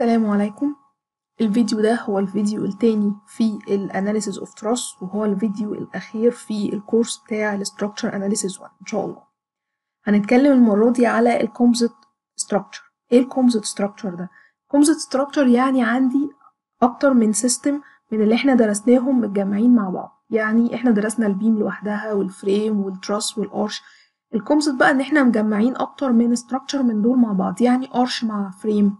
السلام عليكم. الفيديو ده هو الفيديو التاني في ال Analysis of Truss وهو الفيديو الأخير في ال course بتاع ال Structure Analysis 1 إن شاء الله. هنتكلم المرة دي على ال Composite Structure. إيه ال Composite Structure ده؟ Composite Structure يعني عندي أكتر من system من اللي إحنا درسناهم متجمعين مع بعض. يعني إحنا درسنا ال beam لوحدها والفريم والتراس والأرش الكومبوزيت بقى إن إحنا مجمعين أكتر من structure من دول مع بعض. يعني arch مع frame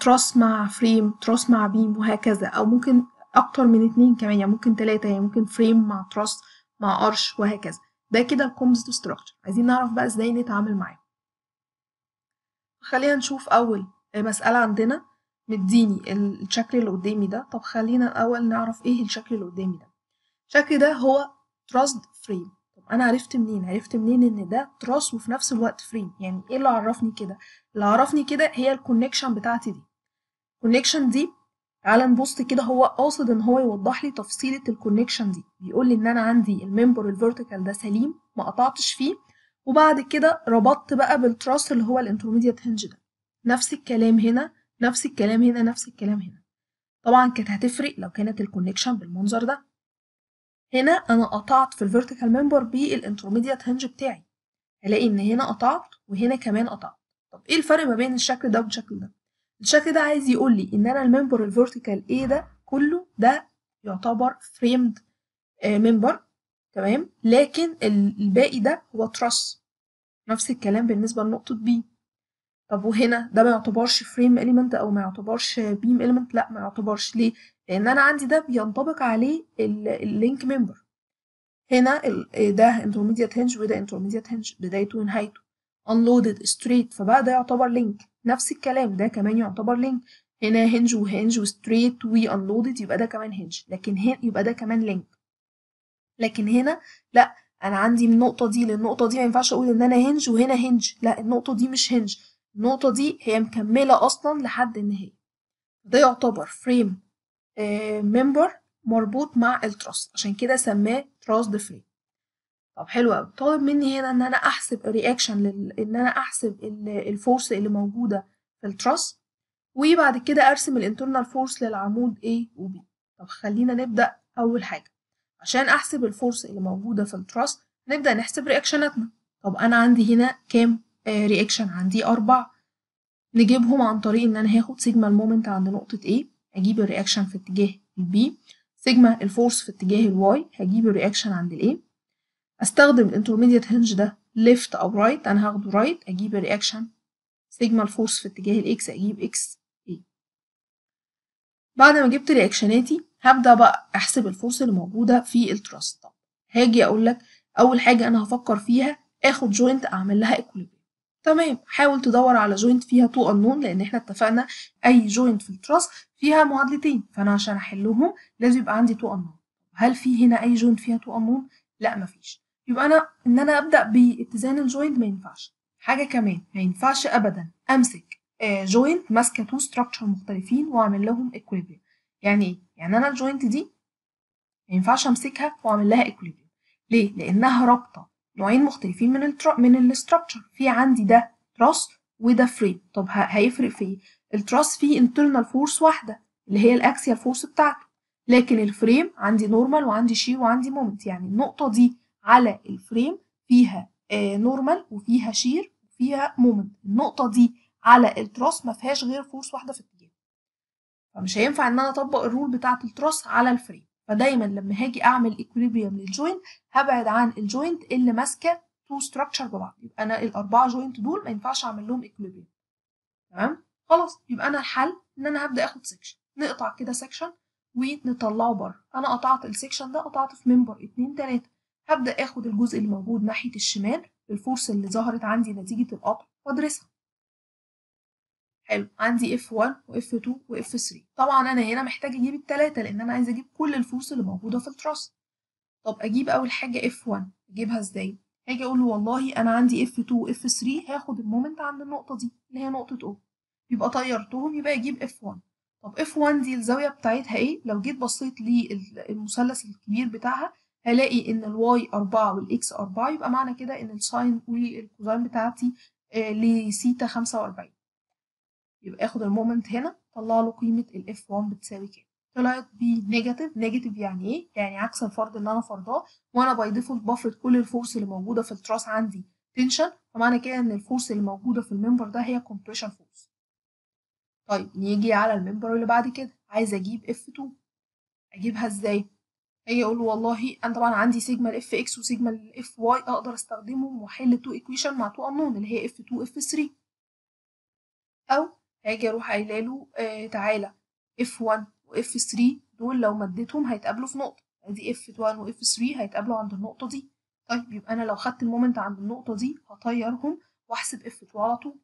truss مع frame truss مع beam وهكذا. أو ممكن أكتر من اتنين كمان يعني ممكن تلاتة يعني ممكن frame مع truss مع arch وهكذا. ده كده ال composite structure عايزين نعرف بقى إزاي نتعامل معاه خلينا نشوف أول مسألة عندنا. مديني الشكل اللي قدامي ده. طب خلينا الأول نعرف إيه الشكل اللي قدامي ده. الشكل ده هو trussed frame. أنا عرفت منين؟ عرفت منين إن ده truss وفي نفس الوقت frame يعني إيه اللي عرفني كده؟ اللي عرفني كده هي ال connection بتاعتي دي. ال connection دي تعالى نبص كده هو قاصد إن هو يوضح لي تفصيلة ال connection دي. بيقول لي إن أنا عندي ال member ال vertical ده سليم ما قطعتش فيه وبعد كده ربطت بقى بال truss اللي هو ال intermediate hinge ده. نفس الكلام هنا نفس الكلام هنا نفس الكلام هنا. طبعا كانت هتفرق لو كانت ال connection بالمنظر ده. هنا أنا قطعت في ال vertical member بال intermediate hinge بتاعي. هلاقي إن هنا قطعت وهنا كمان قطعت. طب إيه الفرق ما بين الشكل ده والشكل ده؟ الشكل ده عايز يقول لي إن أنا ال member ال vertical إيه ده كله ده يعتبر framed member تمام؟ لكن الباقي ده هو truss نفس الكلام بالنسبة لنقطة B طب وهنا ده ما يعتبرش frame element أو ما يعتبرش beam element لا ما يعتبرش. ليه؟ لأن أنا عندي ده بينطبق عليه ال link member هنا ده intermediate hinge وده intermediate hinge بدايته ونهايته. unloaded straight فبقى ده يعتبر link نفس الكلام ده كمان يعتبر link هنا hinge و hinge و straight و unloaded يبقى ده كمان hinge لكن هنا يبقى ده كمان link لكن هنا لا أنا عندي من النقطة دي للنقطه دي ما ينفعش أقول إن أنا hinge وهنا hinge لا النقطة دي مش hinge النقطة دي هي مكملة أصلا لحد النهاية. ده يعتبر frame member مربوط مع ال truss عشان كده سماه trussed frame طب حلو قوي طالب مني هنا إن أنا أحسب ال reaction. إن أنا أحسب ال force اللي موجودة في ال truss وبعد كده أرسم ال internal force للعمود A و B. طب خلينا نبدأ أول حاجة. عشان أحسب ال force اللي موجودة في ال truss نبدأ نحسب reactionاتنا طب أنا عندي هنا كام؟ آه reaction عندي أربعة. نجيبهم عن طريق إن أنا هاخد sigma ال moment عند نقطة A. أجيب ال reaction في اتجاه ال B sigma ال force في اتجاه ال Y هجيب ال reaction عند ال A أستخدم ال intermediate hinge ده left أو right. أنا هاخده right. أجيب ال reaction sigma ال force في اتجاه ال X أجيب X A بعد ما جبت reactionاتي هبدأ بقى أحسب ال force اللي موجودة في ال truss طب هاجي أقول لك أول حاجة أنا هفكر فيها آخد joint أعمل لها equilibrium تمام حاول تدور على joint فيها two unknown لأن إحنا اتفقنا أي joint في ال truss فيها معادلتين فأنا عشان أحلهم لازم يبقى عندي two unknown هل في هنا أي joint فيها two unknown لا مفيش يبقى أنا إن أنا أبدأ باتزان ال joint ما ينفعش. حاجة كمان ما ينفعش ابدا. أمسك joint ماسكة two structure مختلفين وأعمل لهم equilibrium يعني إيه؟ يعني أنا ال joint دي ما ينفعش أمسكها وأعمل لها equilibrium ليه؟ لأنها رابطة. نوعين مختلفين من ال tru- من ال structure في عندي ده truss وده frame طب هيفرق في إيه؟ ال truss فيه internal force واحدة اللي هي ال axial force بتاعته. لكن ال frame عندي normal وعندي shear وعندي moment يعني النقطة دي على ال frame فيها normal وفيها shear وفيها moment النقطة دي على ال truss ما فيهاش غير force واحدة في اتجاه فمش هينفع إن أنا أطبق ال rule بتاعة ال truss على ال frame فدايما لما هاجي أعمل equilibrium لل joint هبعد عن ال joint اللي ماسكة two structure ببعض. يبقى أنا الأربعة joint دول ما ينفعش أعمل لهم equilibrium تمام؟ خلاص يبقى أنا الحل إن أنا هبدأ آخد section نقطع كده section ونطلعه بره. أنا قطعت ال section ده قطعت في member اتنين تلاتة. هبدأ آخد الجزء اللي موجود ناحية الشمال ال force اللي ظهرت عندي نتيجة القطع وأدرسها. حلو. عندي F1 و F2 و F3 طبعا أنا هنا محتاج أجيب التلاتة لأن أنا عايزة أجيب كل ال force اللي موجودة في ال truss. طب أجيب أول حاجة F1 أجيبها إزاي؟ هاجي أقول له والله أنا عندي F2 و F3 هاخد ال moment عند النقطة دي اللي هي نقطة O. يبقى طيرتهم يبقى أجيب F1 طب F1 دي الزاوية بتاعتها إيه؟ لو جيت بصيت للمثلث الكبير بتاعها هلاقي إن ال y 4 وال x 4 يبقى معنى كده إن ال sine وال cosine بتاعتي لسيتا 45 يبقى آخد ال moment هنا طلع له قيمة ال F1 بتساوي كام؟ طلعت ب negative negative يعني إيه؟ يعني عكس الفرض اللي أنا فرضاه وأنا by default بفرض كل ال force اللي موجودة في ال truss عندي. tension فمعنى كده إن ال force اللي موجودة في ال member ده هي compression force طيب نيجي على ال member اللي بعد كده. عايز أجيب F2 أجيبها إزاي؟ هي أقول والله أنا طبعا عندي sigma ال Fx و sigma ال Fy أقدر أستخدمهم وأحل two equation مع two unknown اللي هي F 2 F 3 أو هاجي أروح قايلة له آه تعالى F 1 و F 3 دول لو مديتهم هيتقابلوا في نقطة. أدي F 1 و F 3 هيتقابلوا عند النقطة دي. طيب يبقى أنا لو خدت ال moment عند النقطة دي هطيرهم وأحسب F 2 على طول.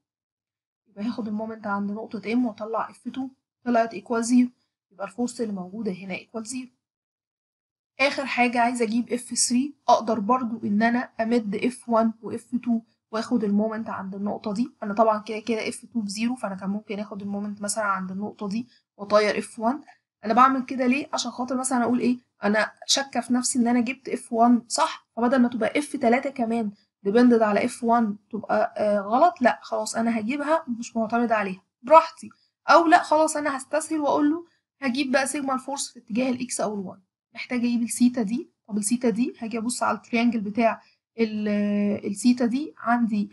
يبقى هاخد ال moment عند نقطة M واطلع F 2 طلعت equal 0 يبقى ال force اللي موجودة هنا equal 0 آخر حاجة عايزة أجيب F 3 أقدر برضو إن أنا أمد F 1 و F 2 وآخد ال moment عند النقطة دي. أنا طبعا كده كده F 2 ب zero فأنا كان ممكن آخد ال moment مثلا عند النقطة دي وأطير F 1 أنا بعمل كده ليه؟ عشان خاطر مثلا أقول إيه؟ أنا شاكة في نفسي إن أنا جبت F 1 صح فبدل ما تبقى F 3 كمان depended على F 1 تبقى آه غلط لا خلاص أنا هجيبها مش معتمد عليها. براحتي. أو لا خلاص أنا هستسهل وأقول له هجيب بقى sigma ال force في اتجاه ال x أو ال y محتاجه أجيب السيتا دي. طب السيتا دي هاجي أبص على ال triangle بتاع السيتا دي. عندي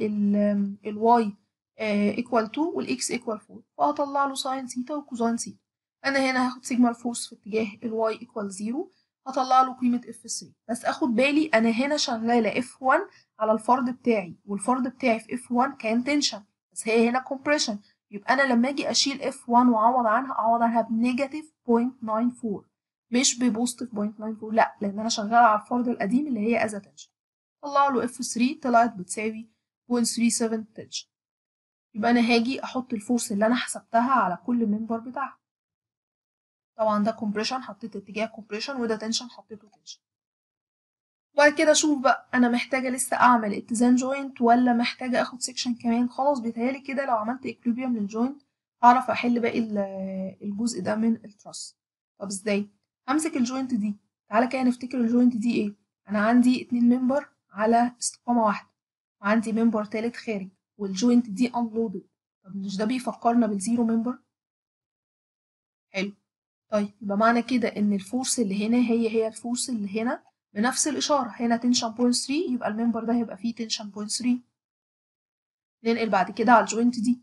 ال y equal 2 وال x equal 4 فهطلع له sine theta و cosine theta أنا هنا هاخد sigma ال force في اتجاه ال y equal 0 هطلع له قيمة F 3 بس أخد بالي أنا هنا شغالة F 1 على الفرض بتاعي والفرض بتاعي في F 1 كان tension بس هي هنا compression يبقى أنا لما أجي أشيل F 1 وأعوض عنها أعوض عنها ب negative 0.94 مش ب positive 0.94 لا لأن أنا شغالة على الفرض القديم اللي هي is tension طلع له F 3 طلعت بتساوي 0.37 tension يبقى أنا هاجي أحط ال force اللي أنا حسبتها على كل member بتاعها. طبعا ده compression حطيت اتجاه compression وده tension حطيته tension وبعد كده أشوف بقى أنا محتاجة لسه أعمل اتزان joint ولا محتاجة آخد section كمان؟ خلاص بيتهيألي كده لو عملت equilibrium لل joint هعرف أحل باقي الجزء ده من ال truss طب إزاي؟ همسك ال joint دي. تعالى كده نفتكر ال joint دي إيه؟ أنا عندي اتنين member على استقامة واحدة. وعندي member تالت خارج. وال joint دي unloaded. طب مش ده بيفكرنا بال zero member حلو. طيب يبقى معنى كده إن ال force اللي هنا هي هي ال force اللي هنا بنفس الإشارة. هنا tension point 3 يبقى ال member ده هيبقى فيه tension point 3 ننقل بعد كده على ال joint دي.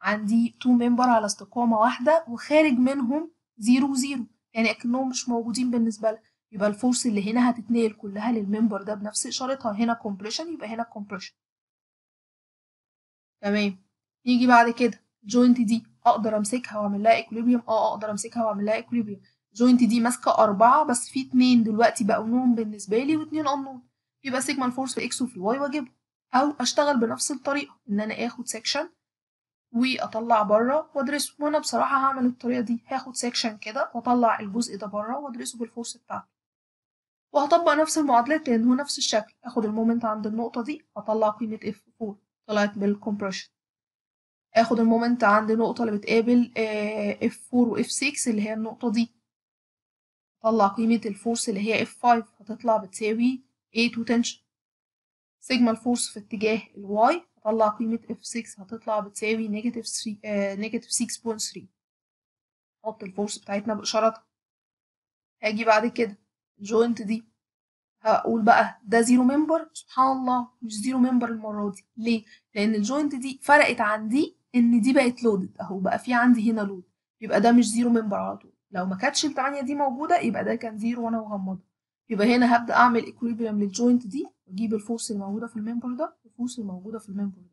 عندي two member على استقامة واحدة وخارج منهم zero و zero يعني أكنهم مش موجودين بالنسبة لها. يبقى ال force اللي هنا هتتنقل كلها لل member ده بنفس إشارتها. هنا compression يبقى هنا compression تمام. يجي بعد كده. ال joint دي. أقدر أمسكها وأعمل لها equilibrium أه أقدر أمسكها وأعمل لها equilibrium ال joint دي ماسكة أربعة بس في اتنين دلوقتي بقوا known بالنسبة لي واتنين أنون يبقى sigma ال force في x وفي ال y وأجيبها أو أشتغل بنفس الطريقة إن أنا آخد section وأطلع بره وأدرسه. وأنا بصراحة هعمل الطريقة دي. هاخد section كده وأطلع الجزء ده بره وأدرسه بال force بتاعته. وهطبق نفس المعادلات لأن هو نفس الشكل. آخد ال moment عند النقطة دي أطلع قيمة F4 طلعت بال compression آخد ال moment عند النقطة اللي بتقابل F4 و F6 اللي هي النقطة دي. طلع قيمة ال force اللي هي F5 هتطلع بتساوي A2 tension. sigma ال force في اتجاه ال y هطلع قيمة F6 هتطلع بتساوي negative 3 آه negative 6.3 نحط ال force بتاعتنا بإشارتها هاجي بعد كده. ال joint دي. هقول بقى ده zero member سبحان الله مش zero member المرة دي. ليه؟ لأن ال joint دي فرقت عن دي إن دي بقت loaded أهو بقى في عندي هنا load يبقى ده مش zero member على طول. لو ما كانتش التمانية دي موجودة يبقى ده كان zero وأنا مغمضة يبقى هنا هبدأ أعمل equilibrium لل joint دي وأجيب ال force الموجودة في ال member ده وال force الموجودة في ال member ده.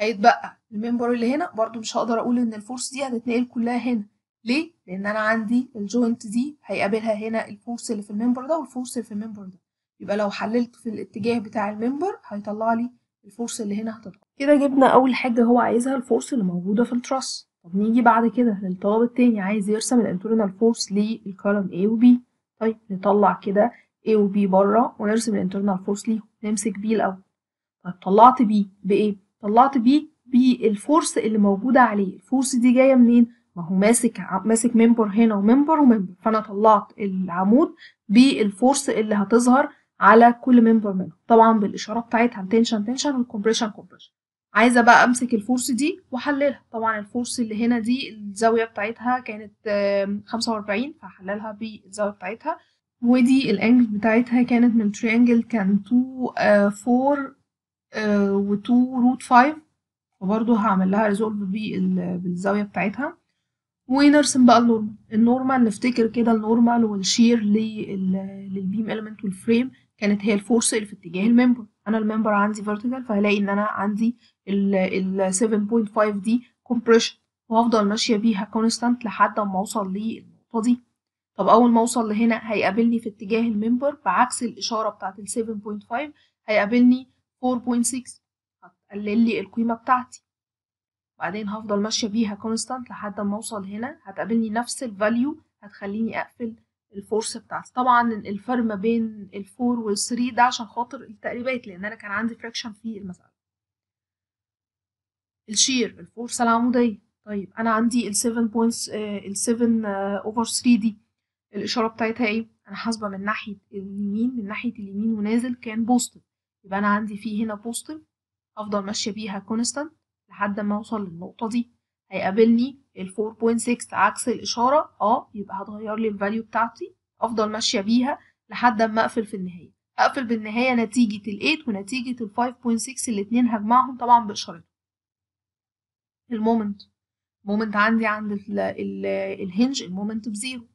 هيتبقى ال member اللي هنا برضو مش هقدر أقول إن ال force دي هتتنقل كلها هنا. ليه؟ لأن أنا عندي ال joint دي هيقابلها هنا ال force اللي في ال member ده وال force اللي في ال member ده. يبقى لو حللت في الاتجاه بتاع ال member هيطلع لي ال force اللي هنا هتطلع كده جبنا أول حاجة هو عايزها ال force اللي موجودة في ال truss طب نيجي بعد كده للطلب التاني عايز يرسم ال internal force لل column A و B. طيب نطلع كده A و B بره ونرسم ال internal force ليهم. نمسك B الأول. طيب طلعت B بإيه؟ طلعت B بال force اللي موجودة عليه. ال force دي جاية منين؟ ما هو ماسك ماسك member هنا و member و member فأنا طلعت العمود بال force اللي هتظهر على كل member منهم. طبعا بالإشارة بتاعتها ال tension tension وال compression compression عايزة بقى أمسك ال force دي وأحللها طبعا ال force اللي هنا دي الزاوية بتاعتها كانت خمسة وأربعين فهحللها بالزاوية بتاعتها. ودي ال angle بتاعتها كانت من triangle كان two four و two root five وبرضه هعمل لها resolve بالزاوية بتاعتها. ونرسم بقى النورمال. النورمال نفتكر كده النورمال والشير للبيم اليمنت والفريم كانت هي الفورس اللي في اتجاه ال member. أنا ال member عندي vertical فهلاقي إن أنا عندي ال 7.5 دي compression وهفضل ماشية بيها constant لحد ما أوصل للنقطه دي. طب أول ما أوصل لهنا هيقابلني في اتجاه ال member بعكس الإشارة بتاعت ال 7.5 هيقابلني 4.6 هتقلل لي القيمة بتاعتي. بعدين هفضل ماشية بيها constant لحد ما أوصل هنا. هتقابلني نفس ال value هتخليني أقفل ال force بتاعتي. طبعا الفرق ما بين ال four وال three ده عشان خاطر التقريبات لأن أنا كان عندي fraction في المسألة. ال shear ال force العمودية طيب أنا عندي ال 7 points ال 7 over 3 دي. الإشارة بتاعتها إيه؟ أنا حاسبة من ناحية اليمين من ناحية اليمين ونازل كان positive يبقى أنا عندي فيه هنا positive أفضل ماشية بيها constant لحد ما أوصل للنقطة دي. هيقابلني ال 4.6 عكس الإشارة. آه يبقى هتغير لي ال value بتاعتي. أفضل ماشية بيها لحد ما أقفل في النهاية. أقفل بالنهاية نتيجة ال 8 ونتيجة ال 5.6 الاتنين هجمعهم طبعا بإشارتهم. المومنت المومنت عندي عند ال ال الهنج المومنت بزيرو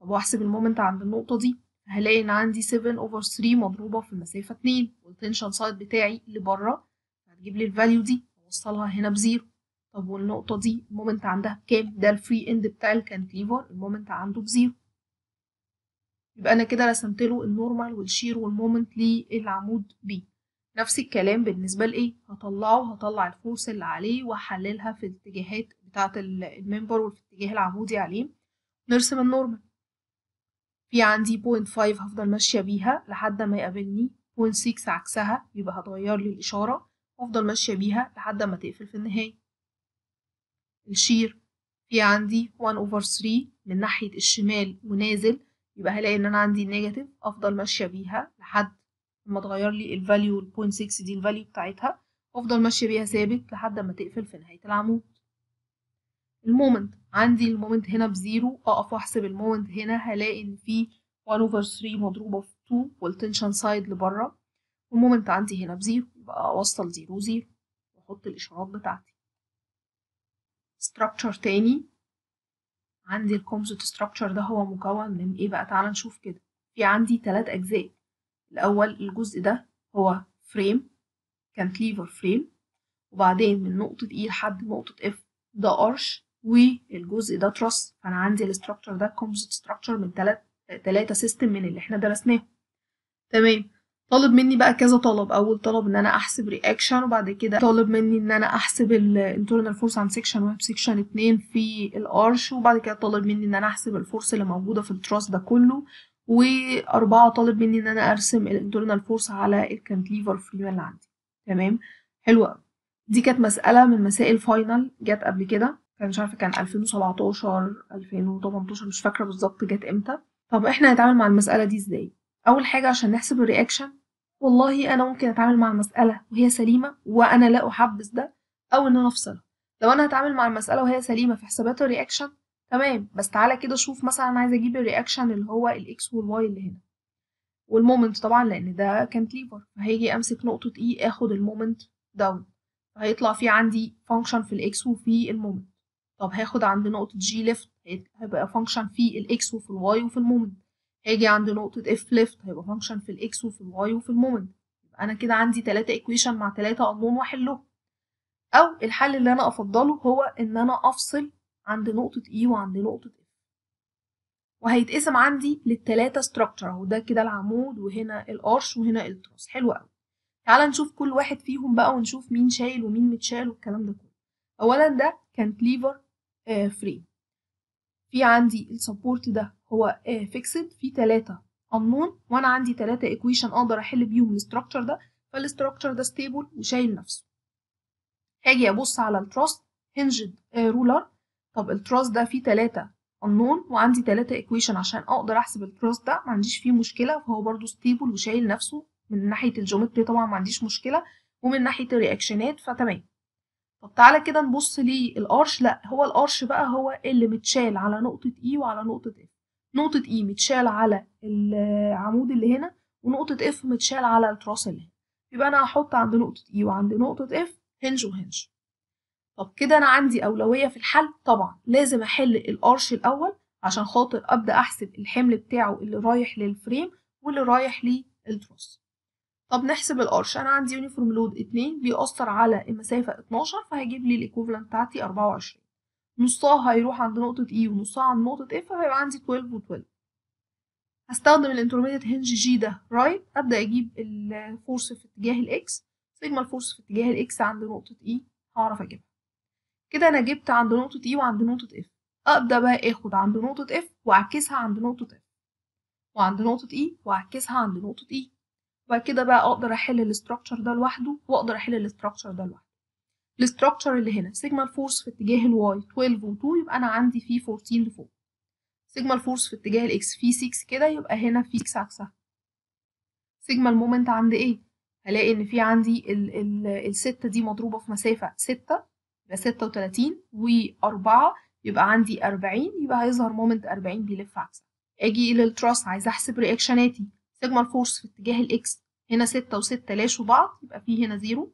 طب وأحسب ال moment عند النقطة دي؟ هلاقي إن عندي 7 over 3 مضروبة في المسافة 2 وال tension side بتاعي اللي بره هتجيب لي ال value دي. أوصلها هنا ب zero. طب والنقطة دي ال moment عندها بكام؟ ده الفري اند بتاع الكانتليفر المومنت عنده بزيرو يبقى أنا كده رسمت له ال normal وال shear وال moment للعمود B نفس الكلام بالنسبة لإيه؟ هطلعه هطلع ال force اللي عليه وأحللها في الاتجاهات بتاعة ال member وفي الاتجاه العمودي عليه. نرسم ال normal في عندي point five هفضل ماشية بيها لحد ما يقابلني. point six عكسها يبقى هتغير لي الإشارة. وأفضل ماشية بيها لحد ما تقفل في النهاية. ال shear. في عندي 1 over 3 من ناحية الشمال ونازل يبقى هلاقي إن أنا عندي negative أفضل ماشية بيها لحد ما تغير لي ال value ال 0.6 دي ال value بتاعتها وافضل ماشية بيها ثابت لحد ما تقفل في نهاية العمود. ال moment. عندي ال moment هنا ب zero أقف وأحسب ال moment هنا هلاقي إن في 1 over 3 مضروبة في 2 وال tension side لبره وال moment عندي هنا ب zero يبقى أوصل zero zero وأحط الاشارات بتاعتي. Structure تاني. عندي ال composite structure ده هو مكون من إيه بقى؟ تعالى نشوف كده. في عندي تلات أجزاء. الأول الجزء ده هو frame cantilever frame وبعدين من نقطة E لحد نقطة F ده arch والجزء ده truss فأنا عندي ال structure ده composite structure من تلات تلاتة system من اللي إحنا درسناهم. تمام. طالب مني بقى كذا طلب. أول طلب إن أنا أحسب reaction وبعد كده طالب مني إن أنا أحسب ال internal force عن section 1 section 2 في ال arch وبعد كده طالب مني إن أنا أحسب ال force اللي موجودة في ال truss ده كله. وأربعة طالب مني إن أنا أرسم ال internal force على ال cantilever frame اللي عندي. تمام؟ حلو دي كانت مسألة من مسائل final جت قبل كده. كان مش عارفة كان 2017 2018 مش فاكرة بالظبط جت إمتى. طب إحنا هنتعامل مع المسألة دي إزاي؟ أول حاجة عشان نحسب ال reaction والله أنا ممكن أتعامل مع المسألة وهي سليمة وأنا لا أحبذ ده أو إن أنا افصلها لو أنا هتعامل مع المسألة وهي سليمة في حسابات ال reaction تمام بس تعالى كده شوف مثلا أنا عايزة أجيب ال reaction اللي هو ال X وال Y اللي هنا. وال moment طبعا لأن ده cantilever فهيجي أمسك نقطة E آخد ال moment down فهيطلع في عندي function في ال X وفي ال moment طب هاخد عند نقطة G left هيبقى function في ال X وفي ال Y وفي ال moment هاجي عند نقطة F left هيبقى function في ال X وفي ال Y وفي ال moment يبقى أنا كده عندي تلاتة equation مع تلاتة قانون واحلهم أو الحل اللي أنا أفضله هو إن أنا أفصل عند نقطة E وعند نقطة F وهيتقسم عندي للتلاتة structure أهو. ده كده العمود وهنا ال arch وهنا ال truss حلو قوي تعال نشوف كل واحد فيهم بقى ونشوف مين شايل ومين متشال والكلام ده كله. اولا ده cantilever آه frame في عندي ال support ده هو fixed في تلاتة. unknown وأنا عندي تلاتة equation أقدر أحل بيهم ال structure ده فال structure ده stable وشايل نفسه. هاجي أبص على ال truss hinged roller طب ال truss ده فيه تلاتة unknown وعندي تلاتة equation عشان أقدر أحسب ال truss ده ما عنديش فيه مشكلة. فهو برضو stable وشايل نفسه من ناحية ال geometry طبعا ما عنديش مشكلة ومن ناحية ال reaction ات فتمام. طب تعالى كده نبص لل arch لا هو ال arch بقى هو اللي متشال على نقطة E وعلى نقطة F نقطة E متشال على العمود اللي هنا ونقطة F متشال على ال truss اللي هنا. يبقى أنا هحط عند نقطة E وعند نقطة F hinge و hinge. طب كده أنا عندي أولوية في الحل؟ طبعا لازم أحل ال arch الأول عشان خاطر أبدأ أحسب الحمل بتاعه اللي رايح لل frame واللي رايح لل truss طب نحسب ال arch أنا عندي uniform load 2 بيأثر على المسافة 12 فهيجيب لي ال equivalent بتاعتي 24 نصها هيروح عند نقطة E ونصها عند نقطة F فهيبقى عندي 12 و 12 هستخدم ال intermediate hinge ده right أبدأ أجيب الفورس في اتجاه الاكس سيجما الفورس في اتجاه الاكس عند نقطة E هعرف أجيبها. كده أنا جبت عند نقطة E وعند نقطة F. أبدأ بقى آخد عند نقطة F وأعكسها عند نقطة F. وعند نقطة E وأعكسها عند نقطة E. وبعد كده بقى أقدر أحل ال structure ده لوحده وأقدر أحل ال structure ده لوحده. ال structure اللي هنا سيجما ال force في اتجاه ال y 12 و 2 يبقى أنا عندي فيه 14 لفوق. سيجما ال force في اتجاه ال x فيه 6 كده يبقى هنا فيه 6 عكسها سيجما ال moment عند A هلاقي إن في عندي ال ال الستة دي مضروبة في مسافة 6 يبقى 36 و4 يبقى عندي 40 يبقى هيظهر moment 40 بيلف عكسها أجي لل truss عايزه أحسب reaction اتي سيجما ال force في اتجاه ال x هنا 6 و6 لاشوا بعض يبقى في هنا zero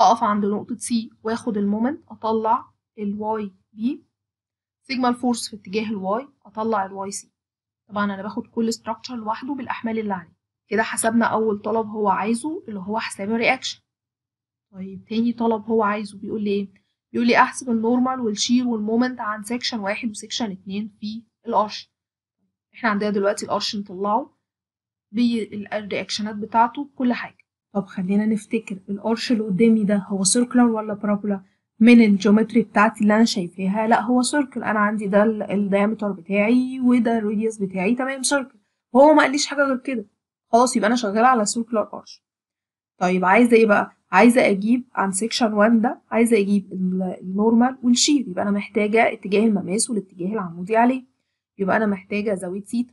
أقف عند نقطة C وآخد ال moment أطلع ال y B سيجما ال force في اتجاه ال y أطلع الواي سي طبعا أنا باخد كل structure لوحده بالأحمال اللي عليه. كده حسبنا أول طلب هو عايزه اللي هو حساب ال reaction طيب تاني طلب هو عايزه بيقول لي إيه؟ بيقول لي أحسب ال normal وال shear وال moment عن section واحد و section اتنين في ال arch إحنا عندنا دلوقتي ال arch نطلعه. بال reaction ات بتاعته بكل حاجة. طب خلينا نفتكر ال arch اللي قدامي ده هو circular ولا parabola من الجيومتري بتاعتي اللي أنا شايفاها لا هو circle أنا عندي ده ال diameter بتاعي وده ال radius بتاعي تمام circle وهو ما قاليش حاجة غير كده. خلاص يبقى أنا شغالة على circular arch طيب عايزة إيه بقى؟ عايزة أجيب عن section 1 ده عايزة أجيب ال normal وال shear. يبقى أنا محتاجة اتجاه المماس والاتجاه العمودي عليه. يبقى أنا محتاجة زاويه سيتا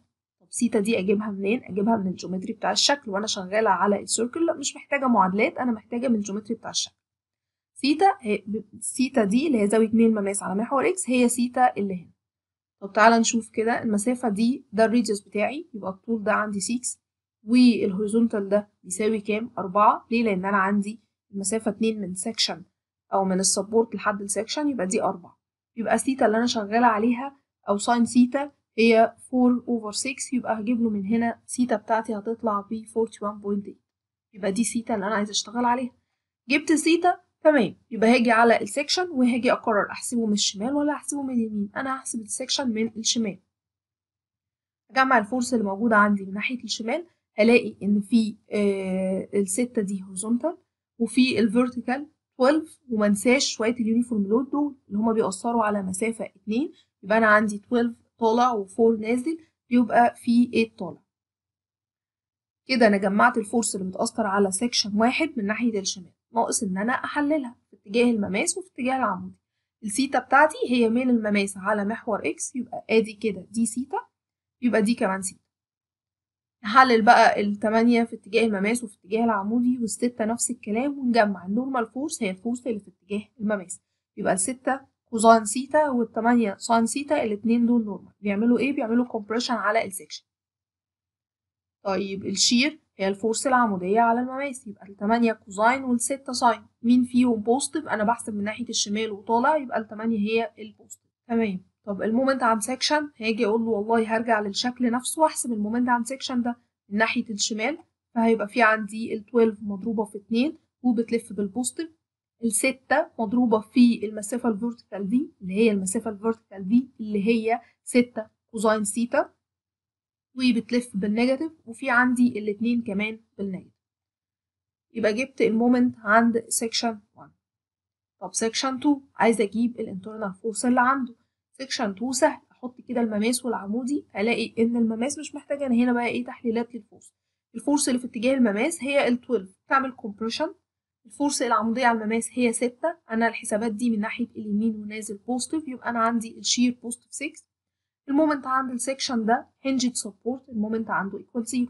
سيتا دي أجيبها منين؟ أجيبها من الجيومتري بتاع الشكل وأنا شغالة على ال circle لا مش محتاجة معادلات أنا محتاجة من الجيومتري بتاع الشكل. سيتا سيتا دي اللي هي زاوية ميل المماس على محور x هي سيتا اللي هنا. طب تعالى نشوف كده المسافة دي ده ال radius بتاعي يبقى الطول ده عندي 6 وال horizontal ده بيساوي كام؟ أربعة. ليه؟ لأن أنا عندي المسافة اتنين من section أو من ال support لحد ال section يبقى دي أربعة. يبقى سيتا اللي أنا شغالة عليها أو sin سيتا هي 4 over 6 يبقى هجيب له من هنا سيتا بتاعتي هتطلع ب 41.8 يبقى دي سيتا اللي أنا عايزة أشتغل عليها. جبت سيتا تمام. يبقى هاجي على ال section وهاجي أقرر أحسبه من الشمال ولا أحسبه من اليمين. أنا هحسب ال section من الشمال. أجمع ال force اللي موجودة عندي من ناحية الشمال هلاقي إن في آه الستة دي horizontal وفي ال vertical 12 ومنساش شوية ال uniform load دول اللي هما بيأثروا على مسافة اتنين. يبقى أنا عندي 12 طالع و4 نازل يبقى في 8 طالع. كده أنا جمعت ال force اللي بتأثر على section واحد من ناحية الشمال. ناقص إن أنا أحللها في اتجاه المماس وفي اتجاه العمودي. السيتا بتاعتي هي ميل المماس على محور x يبقى أدي كده دي سيتا يبقى دي كمان سيتا نحلل بقى التمانية في اتجاه المماس وفي اتجاه العمودي والستة نفس الكلام ونجمع. ال normal force هي ال force اللي في اتجاه المماس. يبقى الستة cos سيتا والتمانية sin سيتا الاتنين دول normal بيعملوا إيه؟ بيعملوا compression على ال section طيب ال shear هي ال force العمودية على المماس يبقى التمانية cos والستة sin مين فيهم positive أنا بحسب من ناحية الشمال وطالع يبقى التمانية هي ال positive تمام. طب ال moment عن section هاجي أقول له والله هرجع للشكل نفسه وأحسب ال moment عن section ده من ناحية الشمال. فهيبقى في عندي ال 12 مضروبة في 2 وبتلف بال positive الستة مضروبة في المسافة ال vertical دي اللي هي المسافة ال vertical دي اللي هي ستة cos سيتا وبتلف بال negative وفي عندي الاتنين كمان بال negative. يبقى جبت ال moment عند section 1 طب section 2 عايزة أجيب ال internal force اللي عنده. section 2 سهل أحط كده المماس والعمودي ألاقي إن المماس مش محتاجة. أنا هنا بقى إيه تحليلات لل force ال force اللي في اتجاه المماس هي ال 12 تعمل compression ال force العموديه على المماس هي 6 أنا الحسابات دي من ناحية اليمين ونازل positive يبقى أنا عندي ال shear positive 6 ال moment عند ال section ده hinged support ال moment عنده equal 0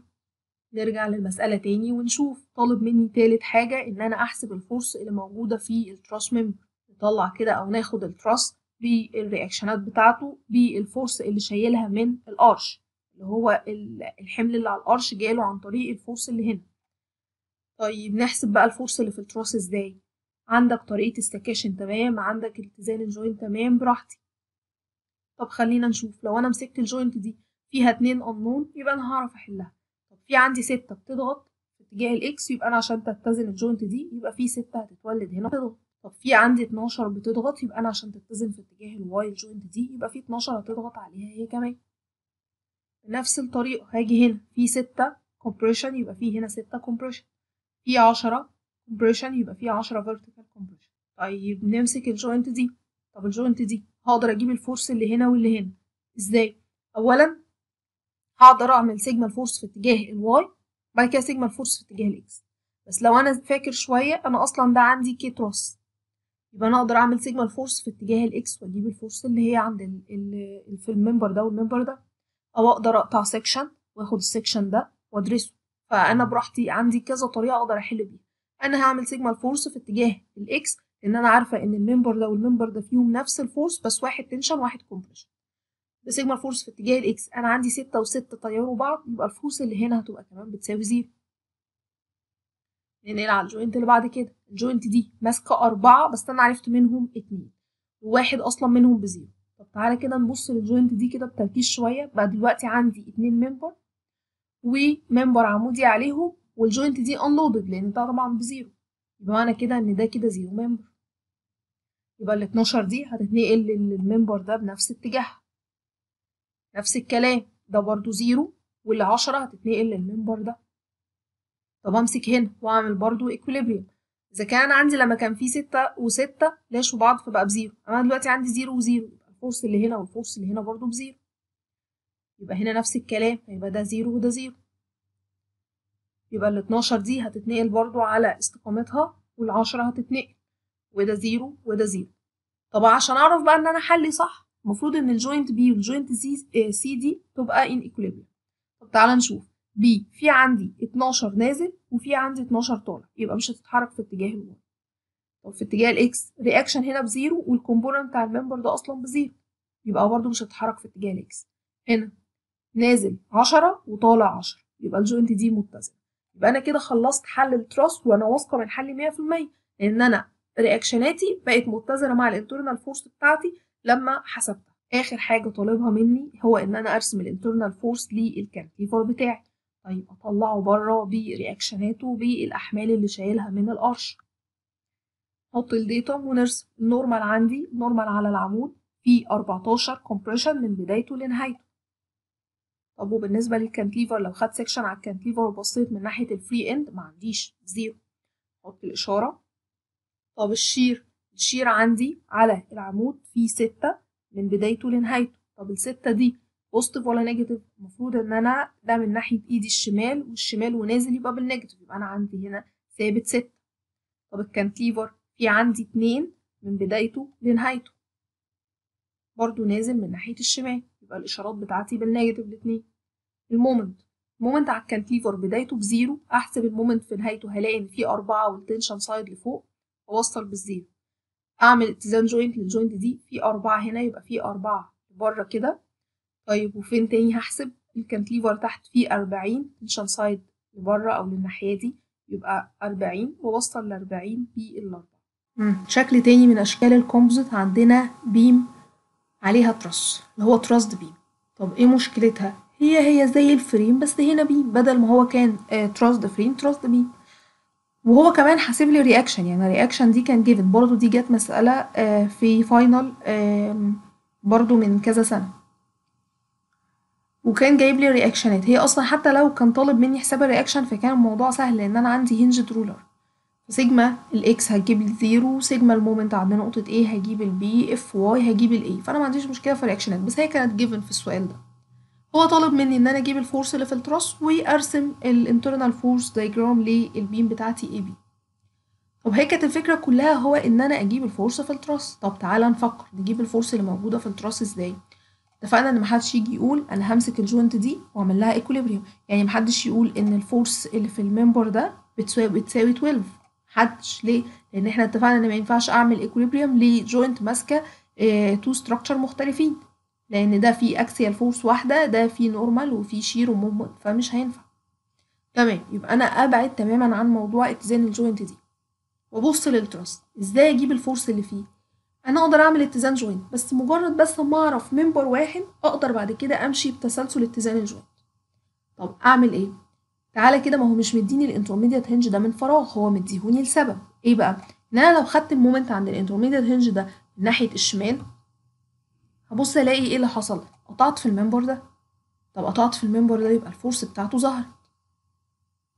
نرجع للمسألة تاني ونشوف طالب مني تالت حاجة إن أنا أحسب ال force اللي موجودة في ال truss member نطلع كده أو ناخد ال truss بال reaction ات بتاعته بال force اللي شايلها من ال arch اللي هو الحمل اللي على ال arch جاله عن طريق ال force اللي هنا. طيب نحسب بقى ال force اللي في ال truss إزاي؟ عندك طريقة استكاشن تمام عندك اتزان ال joint تمام براحتي. طب خلينا نشوف لو أنا مسكت ال joint دي فيها اتنين unknown يبقى أنا هعرف أحلها. طب في عندي ستة بتضغط في اتجاه ال x يبقى أنا عشان تتزن ال joint دي يبقى في ستة هتتولد هنا بتضغط. طب في عندي 12 بتضغط يبقى أنا عشان تتزن في اتجاه ال y ال joint دي يبقى في 12 هتضغط عليها هي كمان. بنفس الطريقة هاجي هنا في ستة compression يبقى في هنا ستة compression. في عشرة compression يبقى في عشرة vertical compression. طيب نمسك ال joint دي. طب ال joint دي هقدر أجيب ال force اللي هنا واللي هنا. إزاي؟ اولا هقدر أعمل سيجما ال force في اتجاه ال y بعد كده سيجما ال force في اتجاه ال x بس لو أنا فاكر شوية أنا أصلا ده عندي K truss يبقى أنا أقدر أعمل سيجما ال force في اتجاه ال x وأجيب ال force اللي هي عند ال ال في ال member ده وال member ده. أو أقدر أقطع section وآخد ال section ده وأدرسه. فأنا براحتي عندي كذا طريقة أقدر أحل بيها. أنا هعمل sigma ال force في اتجاه ال x لأن أنا عارفة إن ال member ده وال member ده فيهم نفس ال force بس واحد tension واحد compression ب sigma ال force في اتجاه ال x أنا عندي ستة وستة طيروا بعض يبقى ال force اللي هنا هتبقى كمان بتساوي zero. ننقل على ال joint اللي بعد كده. ال joint دي ماسكة أربعة بس أنا عرفت منهم اتنين. وواحد أصلا منهم ب zero. طب تعالى كده نبص لل joint دي كده بتركيز شوية. بقى دلوقتي عندي اتنين member و member عمودي عليهم وال joint دي unloaded لأن ده طبعا ب zero. يبقى معنى كده إن ده كده zero member. يبقى ال 12 دي هتتنقل لل member ده بنفس اتجاهها. نفس الكلام ده برضو zero واللي عشرة هتتنقل لل member ده. طب أمسك هنا وأعمل برضو equilibrium إذا كان عندي لما كان في ستة وستة لاشوا بعض فبقى ب zero. أنا دلوقتي عندي zero و zero ال force اللي هنا وال force اللي هنا برضو ب zero. يبقى هنا نفس الكلام يبقى ده zero وده zero. يبقى ال 12 دي هتتنقل برضو على استقامتها والعشرة هتتنقل وده zero وده zero. طب عشان أعرف بقى إن أنا حلي صح المفروض إن ال joint B وال joint C, دي تبقى in equilibrium طب تعالى نشوف. B في عندي 12 نازل وفي عندي 12 طالع يبقى مش هتتحرك في اتجاه ال y طب في اتجاه ال x reaction هنا ب zero وال component بتاع ال member ده أصلا ب zero يبقى برضه مش هتتحرك في اتجاه ال x هنا. نازل 10 وطالع 10 يبقى ال joint دي متزنه يبقى أنا كده خلصت حل ال truss وأنا واثقة من حلي 100% لأن أنا reaction اتي بقت متزنة مع ال internal force بتاعتي لما حسبتها. آخر حاجة طالبها مني هو إن أنا أرسم ال internal force لل cantilever بتاعي. طيب أطلعه بره ب reaction اته بالأحمال اللي شايلها من ال truss. نحط ال datum ونرسم. ال normal عندي normal على العمود في 14 compression من بدايته لنهايته. طب وبالنسبة لل cantilever لو خدت section على ال cantilever وبصيت من ناحية ال free end ما عنديش zero أحط الإشارة. طب ال shear ال shear عندي على العمود فيه ستة من بدايته لنهايته. طب الستة دي positive ولا negative المفروض إن أنا ده من ناحية إيدي الشمال والشمال ونازل يبقى بال negative يبقى أنا عندي هنا ثابت ستة. طب ال cantilever في عندي اتنين من بدايته لنهايته. برضو نازل من ناحية الشمال. يبقى الإشارات بتاعتي بال negative الاتنين ال moment. ال moment على ال cantilever بدايته ب zero أحسب ال moment في نهايته هلاقي إن في أربعة وال tension side لفوق وأوصل بال zero. أعمل اتزان joint لل joint دي في أربعة هنا يبقى في أربعة بره كده. طيب وفين تاني هحسب؟ ال cantilever تحت فيه أربعين tension side لبره أو للناحية دي يبقى أربعين ووصل لأربعين بالأربعة شكل تاني من أشكال ال composite عندنا beam عليها truss اللي هو truss beam طب إيه مشكلتها؟ هي هي زي ال frame بس هنا beam بدل ما هو كان truss frame truss beam وهو كمان حاسب لي reaction يعني ال reaction دي كان given برضو دي جت مسألة في final برضو من كذا سنة. وكان جايب لي reaction ات هي أصلا حتى لو كان طالب مني حساب ال reaction فكان الموضوع سهل لأن أنا عندي hinged roller sigma ال x هتجيب لي zero sigma ال moment عند نقطة A هجيب ال B F y هجيب ال A فأنا ما عنديش مشكلة في ال reaction ات بس هي كانت given في السؤال ده. هو طالب مني إن أنا أجيب ال force اللي في ال truss وأرسم ال internal force diagram لل beam بتاعتي A B طب هي كانت الفكرة كلها هو إن أنا أجيب ال force في ال truss. طب تعالى نفكر نجيب ال force اللي موجودة في ال truss إزاي؟ اتفقنا إن محدش يجي يقول أنا همسك ال joint دي وأعمل لها equilibrium يعني محدش يقول إن ال force اللي في ال member ده بتساوي بتساوي 12 محدش ليه؟ لأن إحنا اتفقنا إن ما ينفعش أعمل equilibrium ل joint ماسكة two structure مختلفين. لأن ده فيه axial force واحدة ده فيه normal وفيه shear و moment فمش هينفع. تمام يبقى أنا أبعد تماما عن موضوع اتزان ال joint دي. وأبص للتراست. إزاي أجيب ال force اللي فيه؟ أنا أقدر أعمل اتزان joint بس مجرد بس ما أعرف member واحد أقدر بعد كده أمشي بتسلسل اتزان ال joint طب أعمل إيه؟ تعالى كده ما هو مش مديني ال intermediate hinge ده من فراغ هو مديهوني لسبب. إيه بقى؟ إن أنا لو خدت ال moment عند ال intermediate hinge ده من ناحية الشمال هبص ألاقي إيه اللي حصل؟ قطعت في ال member ده. طب قطعت في ال member ده يبقى ال force بتاعته ظهرت.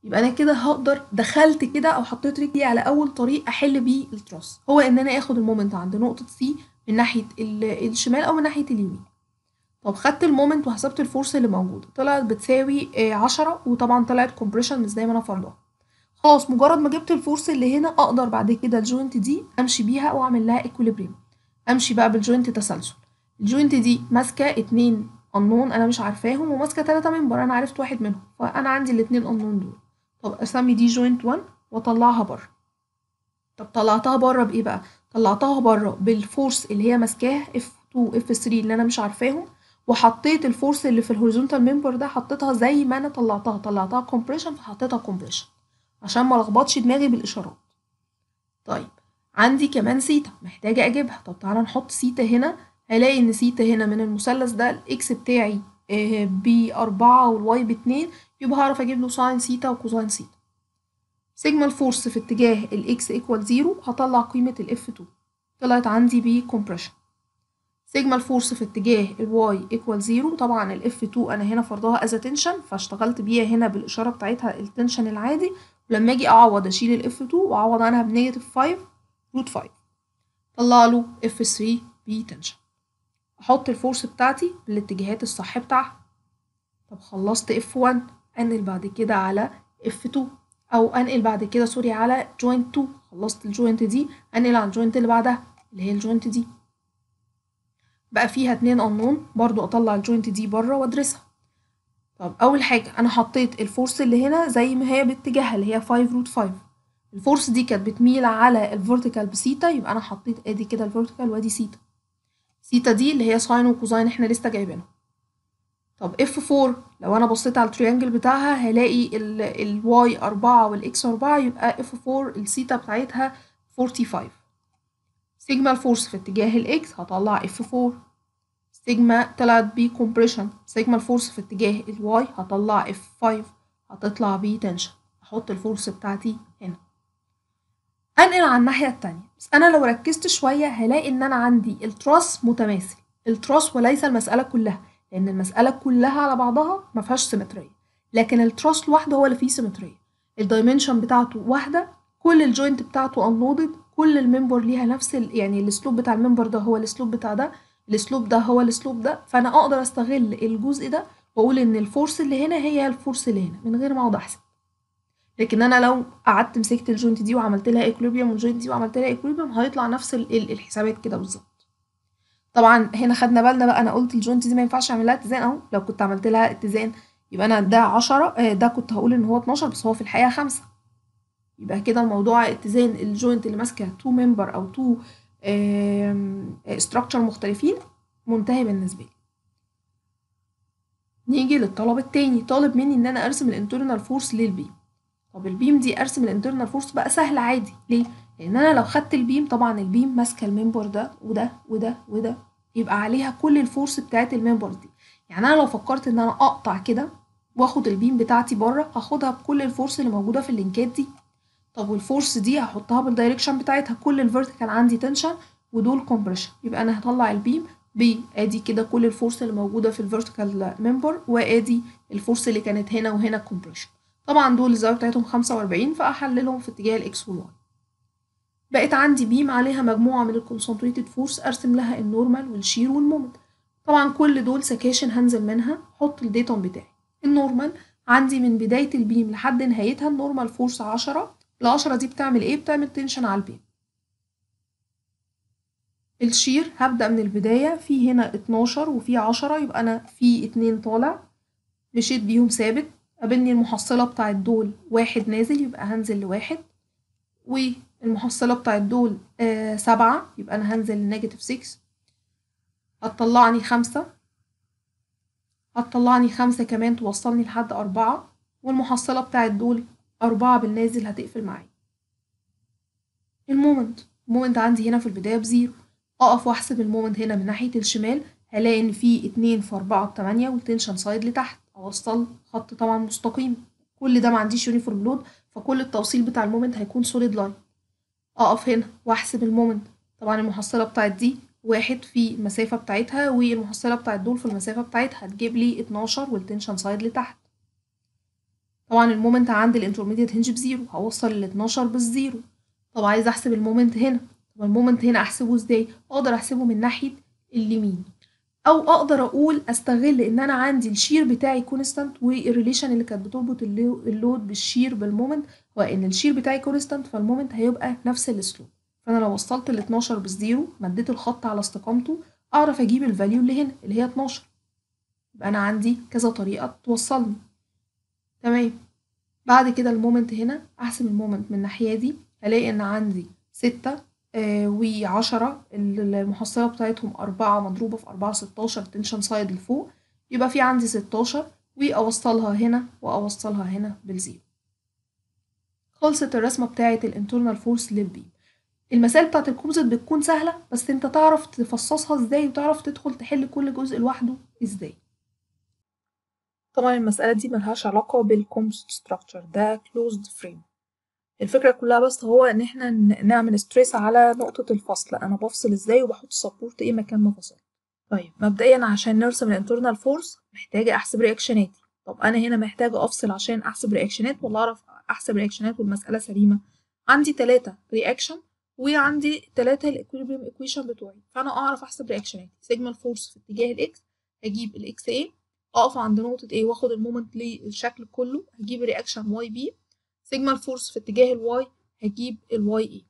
يبقى أنا كده هقدر دخلت كده أو حطيت رجلي على أول طريق أحل بيه ال truss. هو إن أنا آخد ال moment عند نقطة C من ناحية الشمال أو من ناحية اليمين. طب خدت ال moment وحسبت ال force اللي موجوده طلعت بتساوي عشرة وطبعا طلعت compression مش زي ما أنا فرضاها خلاص مجرد ما جبت ال force اللي هنا أقدر بعد كده ال joint دي أمشي بيها أو اعمل لها equilibrium أمشي بقى بال joint تسلسل. ال joint دي ماسكة اتنين انون أنا مش عارفاهم وماسكة تلاتة member أنا عرفت واحد منهم. فأنا عندي الاتنين انون دول. طب أسمي دي joint 1 واطلعها بره. طب طلعتها بره بإيه بقى؟ طلعتها بره بال force اللي هي ماسكاها F2 F3 اللي أنا مش عارفاهم وحطيت ال force اللي في ال horizontal member ده حطيتها زي ما أنا طلعتها. طلعتها compression فحطيتها compression عشان ما لخبطش دماغي بالإشارات. طيب عندي كمان سيتا محتاجة أجيبها. طب تعالى نحط سيتا هنا. هلاقي إن سيتا هنا من المثلث ده ال x بتاعي بأربعة وال y باتنين. يبقى هعرف أجيب له sine theta و cosine theta sigma ال force في اتجاه ال X equal zero هطلع قيمة ال F 2 طلعت عندي ب compression sigma ال force في اتجاه ال Y equal zero طبعا ال F 2 أنا هنا فرضها as tension فاشتغلت بيها هنا بالإشارة بتاعتها ال tension العادي. ولما أجي أعوض أشيل ال F 2 وأعوض عنها ب negative 5 root 5 طلع له F 3 ب tension أحط ال force بتاعتي بالاتجاهات الصح بتاعها. طب خلصت F 1 أنقل بعد كده على F 2 أو أنقل بعد كده sorry على joint 2 خلصت ال joint دي أنقل على ال joint اللي بعدها اللي هي ال joint دي. بقى فيها اتنين انون برضو أطلع ال joint دي بره وأدرسها. طب أول حاجة أنا حطيت ال force اللي هنا زي ما هي باتجاهها اللي هي 5 root 5 ال force دي كانت بتميل على ال vertical ب theta يبقى أنا حطيت أدي كده ال vertical وأدي سيتا سيتا دي اللي هي sine و cosine إحنا لسه جايبينها. طب F 4 لو أنا بصيت على ال triangle بتاعها هلاقي ال Y 4 وال X 4 يبقى F 4 السيتا بتاعتها 45 sigma ال force في اتجاه ال X هطلع F 4 سيجما طلعت ب compression sigma ال force في اتجاه ال Y هطلع F 5 هتطلع ب tension أحط ال force بتاعتي هنا. أنقل على الناحية التانية. بس أنا لو ركزت شوية هلاقي إن أنا عندي ال truss متماثل. ال truss وليس المسألة كلها لأن المسألة كلها على بعضها ما فيهاش symmetry لكن ال truss لوحده هو اللي فيه symmetry ال dimension بتاعته واحدة كل ال joint بتاعته unloaded كل ال member ليها نفس ال... يعني ال slope بتاع ال member ده هو ال slope بتاع ده ال slope ده هو ال slope ده فأنا أقدر أستغل الجزء ده وأقول إن ال force اللي هنا هي ال force اللي هنا من غير ما أقعد أحسب. لكن أنا لو قعدت مسكت ال joint دي وعملت لها equilibrium وال joint دي وعملت لها equilibrium هيطلع نفس ال... الحسابات كده بالظبط. طبعا هنا خدنا بالنا بقى أنا قلت ال joint دي ما ينفعش أعمل لها اتزان أهو لو كنت عملت لها اتزان يبقى أنا ده 10 ده كنت هقول إن هو 12 بس هو في الحقيقة 5 يبقى كده الموضوع اتزان ال joint اللي ماسكة two member أو two structure مختلفين منتهي بالنسبة لي. نيجي للطلب التاني. طالب مني إن أنا أرسم ال internal force لل beam طب ال beam دي أرسم ال internal force بقى سهل عادي. ليه؟ لأن أنا لو خدت ال beam طبعا ال beam ماسكة ال member ده وده وده وده يبقى عليها كل ال force بتاعت ال member دي. يعني أنا لو فكرت إن أنا أقطع كده وآخد ال beam بتاعتي بره هاخدها بكل ال force اللي موجودة في ال links دي. طب وال force دي هحطها بال direction بتاعتها كل ال vertical عندي tension ودول compression يبقى أنا هطلع ال beam ب أدي كده كل ال force اللي موجودة في ال vertical member وأدي ال force اللي كانت هنا وهنا compression طبعا دول الزاوية بتاعتهم 45 فأحللهم في اتجاه ال X وال Y بقت عندي beam عليها مجموعة من ال concentrated force أرسم لها ال normal وال shear وال moment طبعا كل دول sections هنزل منها أحط ال ordinate بتاعي. ال normal عندي من بداية ال beam لحد نهايتها ال normal force 10 العشرة دي بتعمل إيه؟ بتعمل tension على ال beam ال shear هبدأ من البداية في هنا اتناشر وفي عشرة يبقى أنا في اتنين طالع. مشيت بيهم ثابت. قابلني المحصلة بتاعت دول واحد نازل يبقى هنزل لواحد. والمحصلة بتاعت دول آه سبعة يبقى أنا هنزل ل negative six هتطلعني خمسة. هتطلعني خمسة كمان توصلني لحد أربعة. والمحصلة بتاعت دول أربعة بالنازل هتقفل معايا. ال moment ال moment عندي هنا في البداية بزيرو. أقف وأحسب ال moment هنا من ناحية الشمال هلاقي إن في اتنين في أربعة بتمانية وال tension side لتحت. أوصل خط طبعا مستقيم. كل ده معنديش uniform load فكل التوصيل بتاع ال moment هيكون solid line أقف هنا وأحسب ال moment. طبعا المحصلة بتاعت دي واحد في المسافة بتاعتها والمحصلة بتاعت دول في المسافة بتاعتها هتجيب لي اتناشر وال tension side لتحت. طبعا ال moment عند ال intermediate hinge ب zero هوصل ال 12 بال zero. طب عايز احسب ال moment هنا. طب ال moment هنا احسبه إزاي؟ أقدر احسبه من ناحية اليمين. أو أقدر أقول استغل ان أنا عندي ال shear بتاعي constant وال relation اللي كانت بتربط ال load بال shear بال moment هو ان ال shear بتاعي constant فال moment هيبقى نفس ال slope فانا لو وصلت ال 12 بال zero مديت الخط على استقامته اعرف أجيب ال value اللي هنا اللي هي 12 يبقى أنا عندي كذا طريقة توصلني. تمام. بعد كده ال moment هنا احسب المومنت من الناحية دي ألاقي إن عندي ستة آه وعشرة المحصلة بتاعتهم أربعة مضروبة في أربعة ستاشر tension side لفوق. يبقى في عندي ستاشر وأوصلها هنا وأوصلها هنا بال zero. خلصت الرسمة بتاعة ال internal force لل beam المسائل بتاعة ال composite بتكون سهلة بس أنت تعرف تفصصها إزاي وتعرف تدخل تحل كل جزء لوحده إزاي. طبعا المسألة دي ملهاش علاقة بال composite structure ده closed frame. الفكرة كلها بس هو إن إحنا نعمل ستريس على نقطة الفصل. أنا بفصل إزاي وبحط support إيه مكان ما فصلت. طيب مبدئيا عشان نرسم ال internal force محتاجة أحسب reactionاتي طب أنا هنا محتاجة أفصل عشان أحسب reactionات ولا أعرف أحسب reactionات والمسألة سليمة؟ عندي تلاتة reaction وعندي تلاتة ال equilibrium equation بتوعي. فأنا أعرف أحسب reactionاتي sigma ال force في اتجاه ال X هجيب ال X A أقف عند نقطة A وآخد ال moment للشكل كله هجيب reaction Y B سيجما ال force في اتجاه ال Y هجيب ال Y A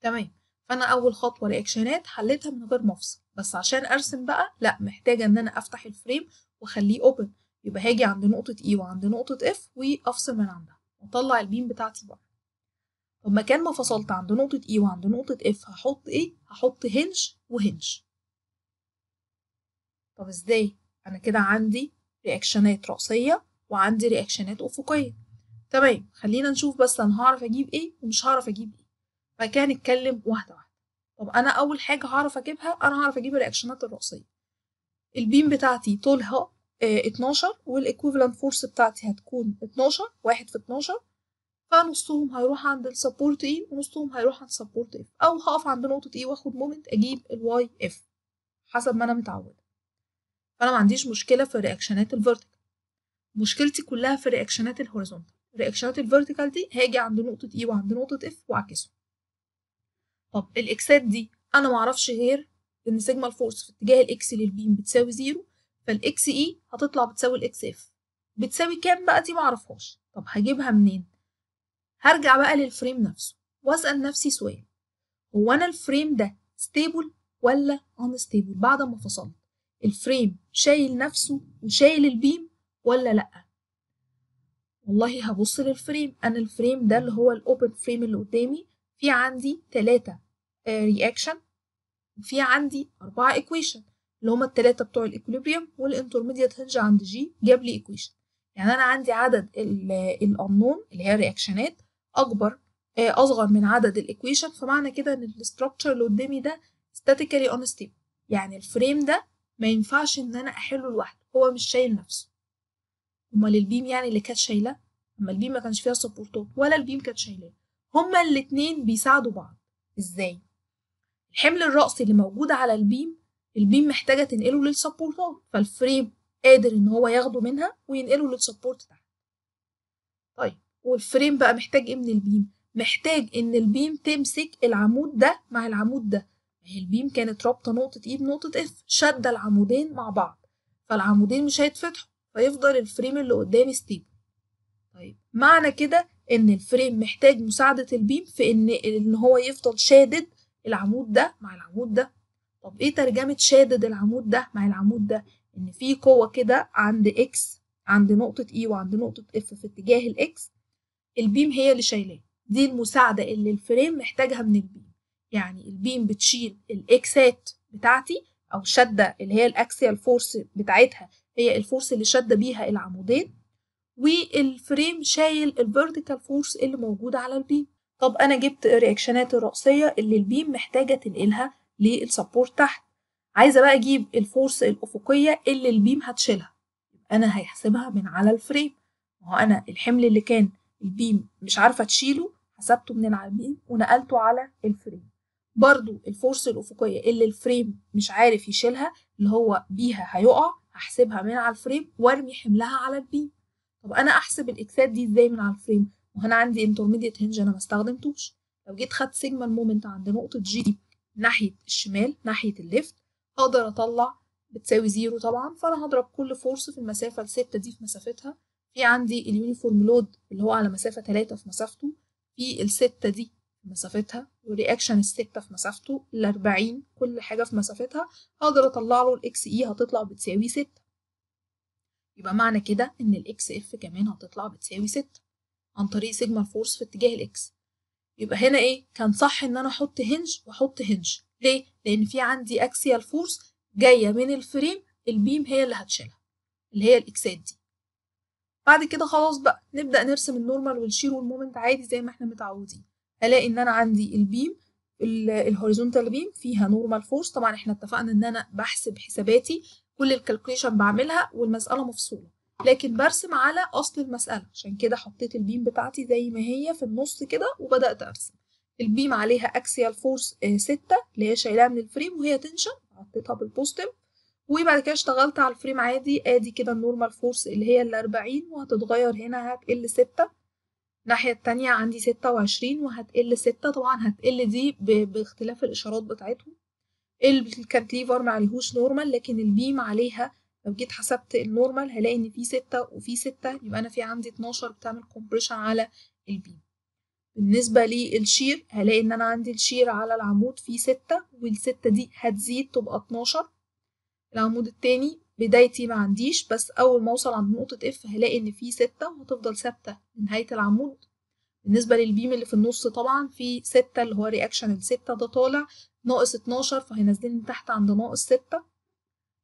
تمام. فأنا أول خطوة reactionات حليتها من غير مفصل بس عشان أرسم بقى لأ محتاجة إن أنا أفتح ال frame وأخليه open يبقى هاجي عند نقطة E وعند نقطة F وأفصل من عندها. وأطلع ال beam بتاعتي بره. طب مكان ما فصلت عند نقطة E وعند نقطة F هحط إيه؟ هحط hinge و hinge طب إزاي؟ أنا كده عندي reactionات رأسية وعندي reactionات أفقية. تمام خلينا نشوف بس أنا هعرف أجيب إيه ومش هعرف أجيب إيه. بعد كده نتكلم واحدة واحدة. طب أنا أول حاجة هعرف أجيبها أنا هعرف أجيب ال reactionات الرأسية. ال beam بتاعتي طولها آه 12 وال equivalent force بتاعتي هتكون 12 واحد في 12 فنصهم هيروح عند ال support E ونصهم هيروح عند ال support F أو هقف عند نقطة E وآخد moment أجيب ال Y F حسب ما أنا متعودة. فأنا ما عنديش مشكلة في ال reactionات ال vertical مشكلتي كلها في الرياكشنات الهوريزونتال الرياكشنات الفيرتيكال دي هاجي عند نقطة E وعند نقطة F واعكسهم. طب ال Xات دي أنا ما أعرفش غير إن سيجما ال force في اتجاه ال X لل beam بتساوي zero فال X E هتطلع بتساوي ال X F بتساوي كام بقى دي ما أعرفهاش. طب هجيبها منين؟ هرجع بقى لل frame نفسه وأسأل نفسي سؤال. هو أنا ال frame ده stable ولا unstable بعد ما فصلت؟ ال frame شايل نفسه وشايل ال beam ولا لأ؟ والله هبص لل frame. أنا ال frame ده اللي هو ال open frame اللي قدامي. في عندي تلاتة reaction وفي عندي أربعة equation اللي هما التلاتة بتوع ال equilibrium وال intermediate hinge عند G جاب لي equation يعني أنا عندي عدد الأنون اللي هي ال reactionات أكبر أصغر من عدد ال equation فمعنى كده إن ال structure اللي قدامي ده statically unstable. يعني ال frame ده ما ينفعش إن أنا أحله لوحده هو مش شايل نفسه. امال ال beam يعني اللي كانت شايلاه أما ال beam ما كانش فيها supportات ولا ال beam كانت شايلاه. هما الاتنين بيساعدوا بعض. إزاي؟ الحمل الرأسي اللي موجود على ال beam ال beam محتاجة تنقله لل supportات فال frame قادر إن هو ياخده منها وينقله لل support تحت. طيب وال frame بقى محتاج إيه من ال beam؟ محتاج إن ال beam تمسك العمود ده مع العمود ده. هي ال beam كانت رابطة نقطة E بنقطة F شاده العمودين مع بعض. فالعمودين مش هيتفتحوا فيفضل ال frame اللي قدامي stable طيب معنى كده إن ال frame محتاج مساعدة ال beam في ان إن هو يفضل شادد العمود ده مع العمود ده. طب إيه ترجمة شادد العمود ده مع العمود ده؟ إن في قوة كده عند X عند نقطة E وعند نقطة F في اتجاه ال X ال beam هي اللي شايلاه. دي المساعدة اللي ال frame محتاجها من ال beam يعني ال beam بتشيل ال Xات بتاعتي أو شدة اللي هي ال axial force بتاعتها هي ال force اللي شادة بيها العمودين وال frame شايل ال vertical force اللي موجودة على ال beam طب أنا جبت ال reactionات الرأسية اللي ال beam محتاجة تنقلها لل support تحت. عايزة بقى أجيب ال force الأفقية اللي ال beam هتشيلها. أنا هحسبها من على ال frame. ما هو أنا الحمل اللي كان ال beam مش عارفة تشيله حسبته من على ال beam ونقلته على ال frame. برضو ال force الأفقية اللي ال frame مش عارف يشيلها اللي هو بيها هيقع هحسبها من على ال frame وارمي حملها على ال beam طب أنا أحسب ال Xات دي إزاي من على ال frame؟ وهنا عندي intermediate hinge أنا ما استخدمتوش. لو جيت خدت سيجما ال moment عند نقطة G دي ناحية الشمال ناحية ال left هقدر أطلع بتساوي zero طبعا فأنا هضرب كل force في المسافة الستة دي في مسافتها. في عندي ال uniform load اللي هو على مسافة تلاتة في مسافته. في الستة دي مسافتها وال reaction الستة في مسافته الأربعين كل حاجة في مسافتها هقدر أطلع له ال X E هتطلع بتساوي ستة. يبقى معنى كده إن ال X F كمان هتطلع بتساوي ستة عن طريق سيجما ال force في اتجاه ال X يبقى هنا إيه؟ كان صح إن أنا أحط hinge وأحط hinge ليه؟ لأن في عندي axial force جاية من ال frame ال beam هي اللي هتشيلها اللي هي ال Xات دي. بعد كده خلاص بقى نبدأ نرسم ال normal وال shear وال moment عادي زي ما إحنا متعودين. هلاقي إن أنا عندي ال beam ال horizontal beam فيها normal force طبعا إحنا اتفقنا إن أنا بحسب حساباتي كل ال calculation بعملها والمسألة مفصولة. لكن برسم على أصل المسألة. عشان كده حطيت ال beam بتاعتي زي ما هي في النص كده وبدأت أرسم. ال beam عليها axial force ستة اللي هي شايلاها من ال frame وهي tension حطيتها بال positive وبعد كده اشتغلت على ال frame عادي. آدي كده ال normal force اللي هي الأربعين وهتتغير هنا هتقل ستة. الناحية التانية عندي ستة وعشرين وهتقل ستة طبعا هتقل دي باختلاف الإشارات بتاعتهم. ال cantilever معليهوش normal لكن ال beam عليها. لو جيت حسبت ال normal هلاقي إن في ستة وفي ستة يبقى أنا في عندي اتناشر بتعمل compression على ال beam بالنسبة لل shear هلاقي إن أنا عندي ال shear على العمود في ستة والستة دي هتزيد تبقى اتناشر. العمود التاني بدايتي ما عنديش بس أول ما أوصل عند نقطة F هلاقي إن في ستة وهتفضل ثابتة لنهاية العمود. بالنسبة لل beam اللي في النص طبعا في ستة اللي هو reaction الستة ده طالع ناقص اتناشر فهينزلني تحت عند ناقص ستة.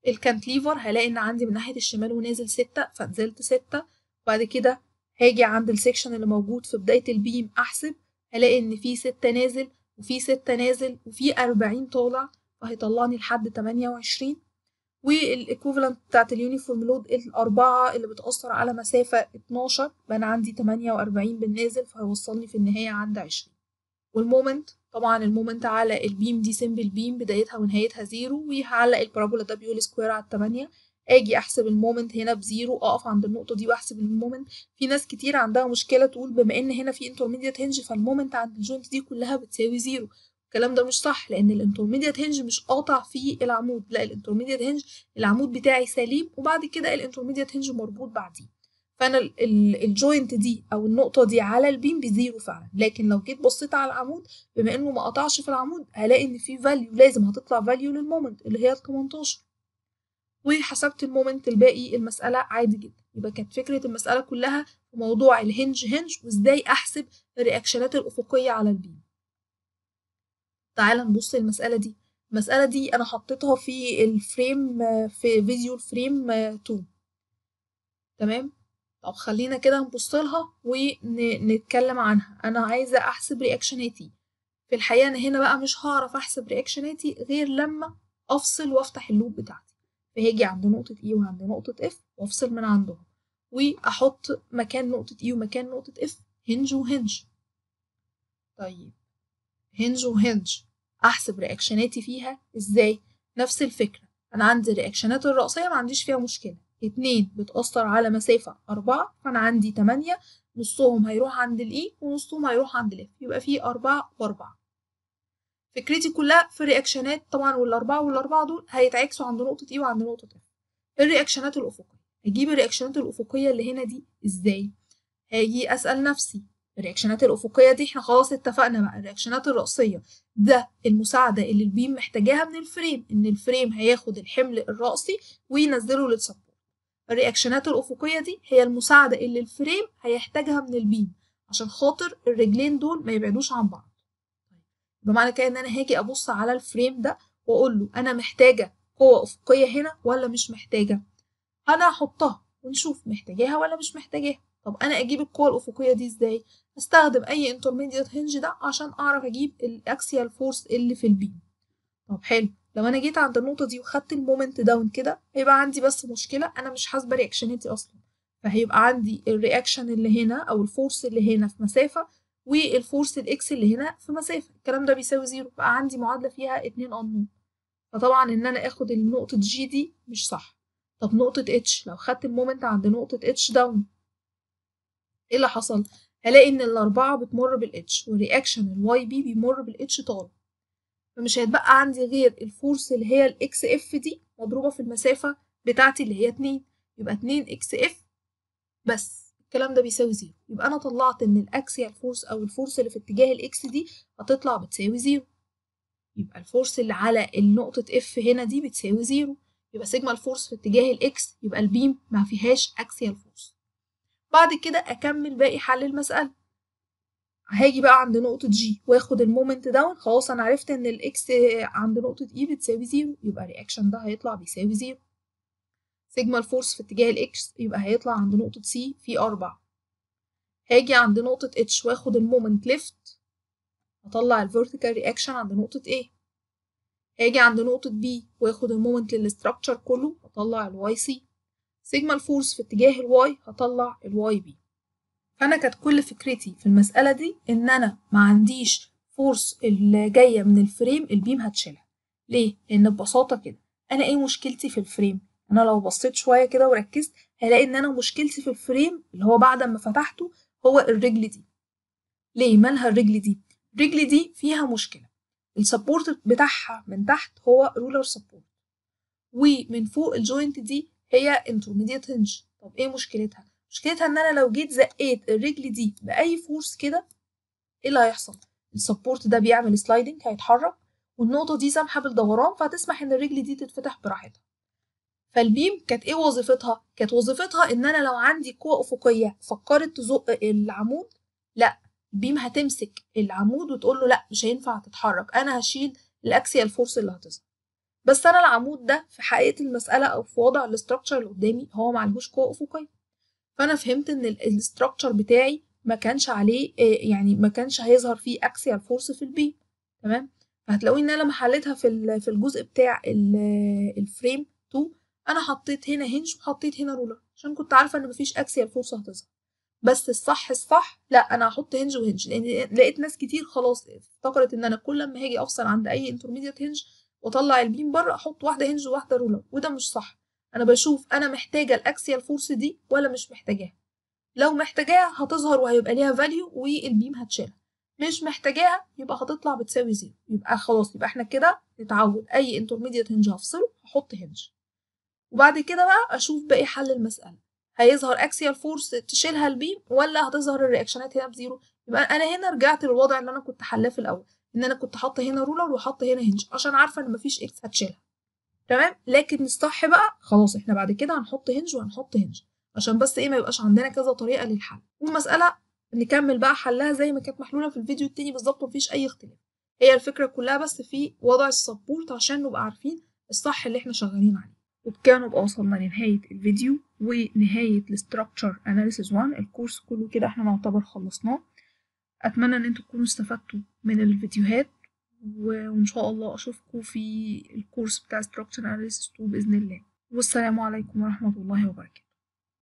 ال cantilever هلاقي إن عندي من ناحية الشمال ونازل ستة فنزلت ستة. وبعد كده هاجي عند ال section اللي موجود في بداية ال beam أحسب هلاقي إن في ستة نازل وفي ستة نازل وفي أربعين طالع فهيطلعني لحد تمانية وعشرين. وال equivalent بتاعت ال uniform load الأربعة اللي بتأثر على مسافة 12 يبقى أنا عندي 48 بالنازل فهيوصلني في النهاية عند 20 وال moment طبعا ال moment على ال beam دي simple beam بدايتها ونهايتها زيرو وهعلق ال parabola W square على التمانية. آجي أحسب ال moment هنا بزيرو أقف عند النقطة دي وأحسب ال moment. في ناس كتير عندها مشكلة تقول بما إن هنا في intermediate hinge فال moment عند ال joint دي كلها بتساوي زيرو. الكلام ده مش صح لأن ال intermediate hinge مش قاطع في العمود. لا ال intermediate hinge العمود بتاعي سليم وبعد كده ال intermediate hinge مربوط بعديه. فأنا ال joint دي أو النقطة دي على ال beam بزيرو فعلا. لكن لو جيت بصيت على العمود بما إنه ما قطعش في العمود هلاقي إن في value لازم هتطلع value لل moment اللي هي ال 18 وحسبت ال moment الباقي المسألة عادي جدا. يبقى كانت فكرة المسألة كلها في موضوع ال hinge hinge وإزاي أحسب ال reaction ات الأفقية على ال beam تعال نبص للمسألة دي. المسألة دي أنا حطيتها في ال frame في فيديو ال frame 2 تمام؟ طب خلينا كده نبص لها ونتكلم عنها. أنا عايزة أحسب reaction اتي في الحقيقة أنا هنا بقى مش هعرف أحسب reaction اتي غير لما أفصل وأفتح ال loop بتاعتي. فهاجي عند نقطة E وعند نقطة F وأفصل من عندهم. وأحط مكان نقطة E ومكان نقطة F hinge و hinge طيب. hinge و hinge. أحسب reaction اتي فيها إزاي؟ نفس الفكرة. أنا عندي ال reaction ات الرأسية ما عنديش فيها مشكلة. اتنين بتأثر على مسافة. أربعة فأنا عندي تمانية نصهم هيروح عند ال E ونصهم هيروح عند ال F يبقى في أربعة وأربعة. فكرتي كلها في ال reaction ات طبعا والأربعة والأربعة دول هيتعكسوا عند نقطة E وعند نقطة F ال reaction ات الأفقية. أجيب ال reaction ات الأفقية اللي هنا دي إزاي؟ هاجي أسأل نفسي. ال reaction ات الأفقية دي إحنا خلاص اتفقنا بقى ال reaction ات الرأسية. ده المساعدة اللي ال beam محتاجاها من ال frame إن ال frame هياخد الحمل الرأسي وينزله لل support. ال reaction ات الأفقية دي هي المساعدة اللي ال frame هيحتاجها من ال beam عشان خاطر الرجلين دول ما يبعدوش عن بعض. بمعنى كده إن أنا هاجي أبص على ال frame ده وأقول له أنا محتاجة قوة أفقية هنا ولا مش محتاجة؟ أنا هحطها ونشوف محتاجاها ولا مش محتاجاها. طب أنا أجيب القوة الأفقية دي إزاي؟ أستخدم أي intermediate hinge ده عشان أعرف أجيب ال axial force اللي في ال beam طب حلو لو أنا جيت عند النقطة دي وخدت ال moment down كده هيبقى عندي بس مشكلة أنا مش حاسبة reaction اتي أصلا. فهيبقى عندي ال reaction اللي هنا أو ال force اللي هنا في مسافة وال force ال X اللي هنا في مسافة. الكلام ده بيساوي زيرو بقى عندي معادلة فيها اتنين انون فطبعا إن أنا آخد النقطة G دي مش صح. طب نقطة H لو خدت ال moment عند نقطة H down إيه اللي حصل؟ هلاقي إن الأربعة بتمر بال H وال reaction ال YB بيمر بال H طال فمش هيتبقى عندي غير ال force اللي هي ال XF دي مضروبة في المسافة بتاعتي اللي هي اتنين. يبقى اتنين XF بس. الكلام ده بيساوي زيرو. يبقى أنا طلعت إن ال axial force أو ال force اللي في اتجاه ال X دي هتطلع بتساوي زيرو. يبقى ال force اللي على النقطة F هنا دي بتساوي زيرو. يبقى sigma ال force في اتجاه ال X يبقى ال beam ما فيهاش axial force بعد كده أكمل باقي حل المسألة. هاجي بقى عند نقطة G وآخد ال moment down خلاص أنا عرفت إن ال X عند نقطة E بتساوي زيرو يبقى ال reaction ده هيطلع بيساوي زيرو sigma ال force في اتجاه ال X يبقى هيطلع عند نقطة C في أربعة. هاجي عند نقطة H وآخد ال moment left هطلع ال vertical reaction عند نقطة A. هاجي عند نقطة B وآخد ال moment لل structure كله. هطلع ال YC sigma ال force في اتجاه ال Y هطلع ال YB. فأنا كانت كل فكرتي في المسألة دي إن أنا ما عنديش force اللي جاية من ال frame ال beam هتشيلها. ليه؟ لأن ببساطة كده. أنا إيه مشكلتي في ال frame؟ أنا لو بصيت شوية كده وركزت هلاقي إن أنا مشكلتي في ال frame اللي هو بعد ما فتحته هو الرجل دي. ليه؟ مالها الرجل دي؟ الرجل دي فيها مشكلة. ال support بتاعها من تحت هو roller support ومن فوق ال joint دي هي intermediate hinge طب إيه مشكلتها؟ مشكلتها إن أنا لو جيت زقيت الرجل دي بأي force كده إيه اللي هيحصل؟ ال support ده بيعمل sliding هيتحرك والنقطة دي سامحة بالدوران فهتسمح إن الرجل دي تتفتح براحتها. فال beam كانت إيه وظيفتها؟ كانت وظيفتها إن أنا لو عندي قوة أفقية فكرت تزق العمود لأ ال beam هتمسك العمود وتقول له لأ مش هينفع تتحرك أنا هشيل ال axial force اللي هتظهر. بس أنا العمود ده في حقيقة المسألة أو في وضع ال structure اللي قدامي هو معلهوش قوة أفقية. فأنا فهمت إن ال structure بتاعي ما كانش عليه يعني ما كانش هيظهر فيه axial force في ال beam تمام؟ فهتلاقوني إن أنا لما حليتها في في الجزء بتاع ال frame 2 أنا حطيت هنا hinge وحطيت هنا roller عشان كنت عارفة إن مفيش axial force هتظهر. بس الصح الصح لا أنا هحط hinge و hinge لأن لقيت ناس كتير خلاص افتكرت إن أنا كل ما هاجي أفصل عند أي intermediate hinge واطلع ال beam بره أحط واحدة hinge وواحدة roller. وده مش صح. أنا بشوف أنا محتاجة ال axial force دي ولا مش محتاجاها. لو محتاجاها هتظهر وهيبقى ليها value وال beam هتشيلها. مش محتاجاها يبقى هتطلع بتساوي zero يبقى خلاص يبقى إحنا كده نتعود. أي intermediate hinge هفصله هحط hinge وبعد كده بقى أشوف باقي حل المسألة. هيظهر axial force تشيلها ال beam ولا هتظهر ال reactionات هنا ب zero؟ يبقى أنا هنا رجعت للوضع اللي أنا كنت حلاه في الأول. إن أنا كنت حاطة هنا roller وحاطة هنا hinge عشان عارفة إن مفيش x هتشيلها. تمام؟ لكن الصح بقى خلاص إحنا بعد كده هنحط hinge وهنحط hinge. عشان بس إيه ما يبقاش عندنا كذا طريقة للحل. والمساله نكمل بقى حلها زي ما كانت محلولة في الفيديو التاني بالظبط مفيش أي اختلاف. هي الفكرة كلها بس في وضع ال support عشان نبقى عارفين الصح اللي إحنا شغالين عليه. وبكده نبقى وصلنا لنهاية الفيديو ونهاية ال structure analysis 1 الكورس كله كده إحنا نعتبر خلصناه. أتمنى إن أنتوا تكونوا استفدتوا من الفيديوهات وإن شاء الله أشوفكم في الكورس بتاع structure analysis 2 بإذن الله. والسلام عليكم ورحمة الله وبركاته.